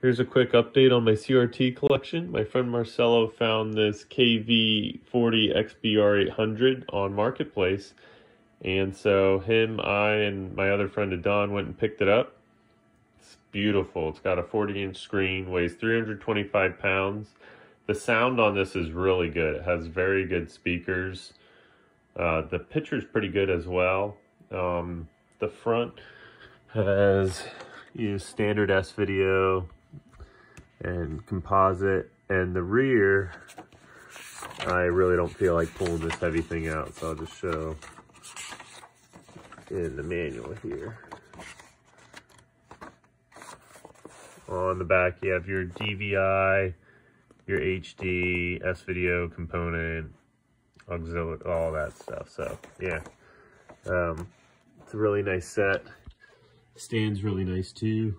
Here's a quick update on my CRT collection. My friend Marcelo found this KV40 XBR800 on Marketplace. And so him, I, and my other friend Adon went and picked it up. It's beautiful. It's got a 40 inch screen, weighs 325 pounds. The sound on this is really good. It has very good speakers. Uh, the picture is pretty good as well. Um, the front has you know, standard S video, and composite. And the rear, I really don't feel like pulling this heavy thing out, so I'll just show in the manual here. On the back, you have your DVI, your HD, S-Video component, auxiliary, all that stuff. So, yeah. Um, it's a really nice set. Stands really nice, too.